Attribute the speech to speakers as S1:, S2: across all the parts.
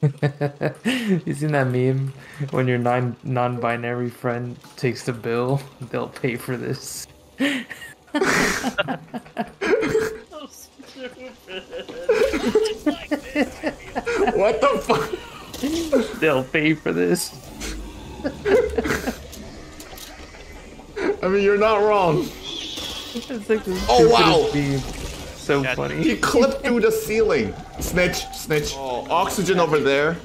S1: you seen that meme when your non non-binary friend takes the bill? They'll pay for this.
S2: What the fuck?
S1: They'll pay for this.
S2: I mean, you're not wrong.
S1: It's like the
S2: Oh, wow.
S1: meme. So
S3: Yeah,
S1: funny.
S2: He clipped through the ceiling. Snitch, snitch.
S4: Oh.
S2: Oxygen over there.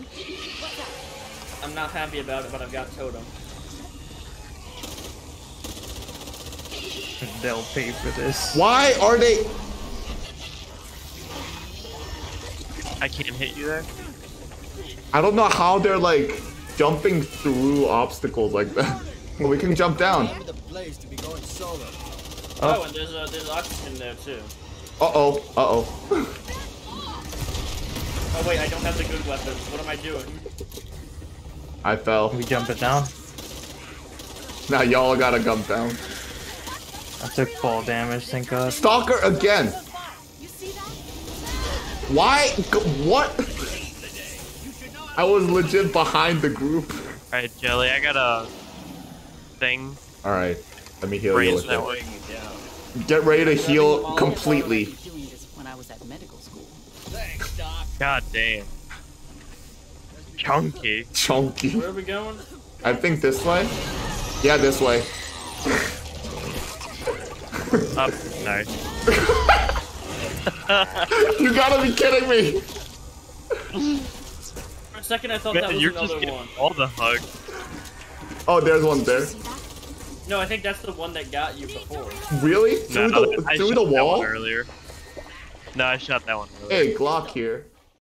S4: I'm not happy about it, but I've got totem.
S1: They'll pay for this.
S2: Why are they?
S3: I can't hit you there.
S2: I don't know how they're like jumping through obstacles like that. Well, we can jump down.
S5: the place to be going solo.
S4: Oh, and there's uh, there's oxygen there too.
S2: Uh oh. Uh oh.
S4: Oh wait, I don't have the good weapons. What am I doing?
S2: I fell.
S1: We jump it down.
S2: Now y'all gotta jump down.
S1: I took fall damage, thank god.
S2: Stalker again. Why? What? I was legit behind the group.
S3: Alright, Jelly, I got a thing.
S2: All right. Let me heal you with
S3: that
S2: it.
S3: Way.
S2: Get ready to heal completely.
S6: doing this when I was at medical school.
S3: God damn. Chunky.
S2: Chunky.
S4: Where are we going?
S2: I think this way. Yeah, this way.
S3: Up. Sorry.
S2: You gotta be kidding me.
S4: For a second, I thought that was
S3: you're just
S4: another
S3: getting
S4: one.
S3: all the hugs.
S2: Oh, there's one there.
S4: No, I think that's the one that got you before.
S2: Really?
S3: No,
S2: Through the
S3: I
S2: through
S3: shot
S2: the
S3: that one
S2: wall?
S3: earlier. No, I shot that one earlier.
S2: Hey, Glock here.